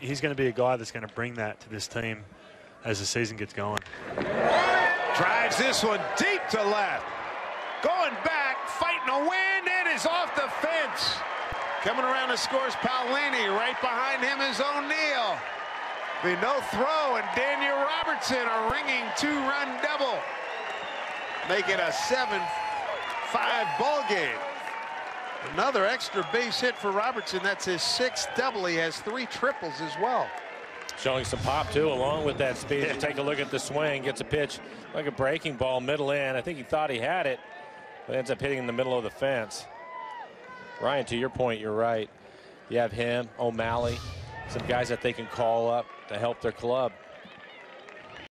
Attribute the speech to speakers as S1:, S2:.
S1: he's going to be a guy that's going to bring that to this team as the season gets going.
S2: Drives this one deep to left. Going back, fighting a wind. and is off the fence. Coming around the scores Paolini. Right behind him is O'Neill. Be no throw, and Daniel Robertson a ringing two-run double. Making a 7-5 ball game. Another extra base hit for Robertson. That's his sixth double. He has three triples as well.
S3: Showing some pop, too, along with that speed. Take a look at the swing. Gets a pitch like a breaking ball, middle in. I think he thought he had it, but ends up hitting in the middle of the fence. Ryan, to your point, you're right. You have him, O'Malley, some guys that they can call up to help their club.